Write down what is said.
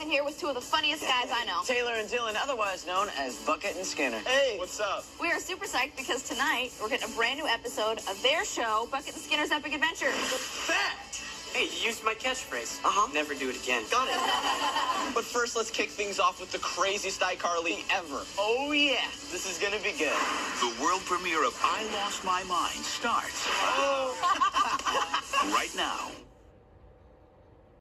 in here with two of the funniest guys I know. Taylor and Dylan, otherwise known as Bucket and Skinner. Hey, what's up? We are super psyched because tonight we're getting a brand new episode of their show, Bucket and Skinner's Epic Adventure. Fact! Hey, you used my catchphrase. Uh-huh. Never do it again. Got it. but first, let's kick things off with the craziest iCarly ever. Oh, yeah. This is going to be good. The world premiere of I Lost My Mind starts oh. right now.